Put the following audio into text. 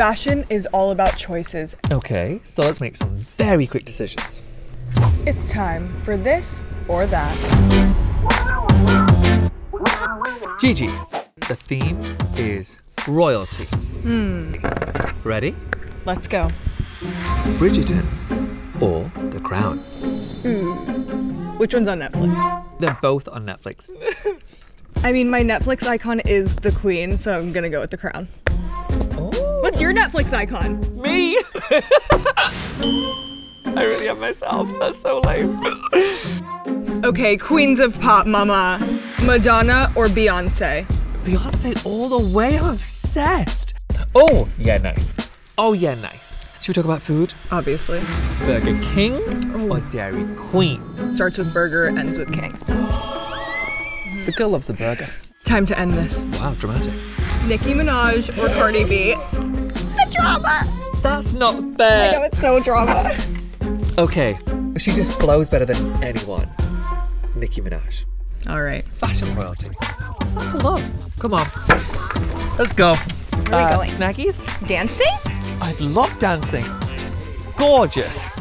Fashion is all about choices. Okay, so let's make some very quick decisions. It's time for this or that. Gigi, the theme is royalty. Hmm. Ready? Let's go. Bridgerton or The Crown. Which one's on Netflix? They're both on Netflix. I mean, my Netflix icon is the queen, so I'm gonna go with the crown. What's your Netflix icon? Me! I really am myself. That's so lame. Okay, queens of pop, mama. Madonna or Beyonce? Beyonce all the way. I'm obsessed. Oh, yeah, nice. Oh, yeah, nice. Should we talk about food? Obviously. Burger King oh. or Dairy Queen? Starts with burger, ends with king. The girl loves a burger. Time to end this. Wow, dramatic. Nicki Minaj or Cardi B? The drama! That's not I know it's so drama. Okay, she just flows better than anyone. Nicki Minaj. All right. Fashion royalty. It's not to love. Come on. Let's go. Where are we Uh, going? Snackies? Dancing? I'd love dancing. Gorgeous.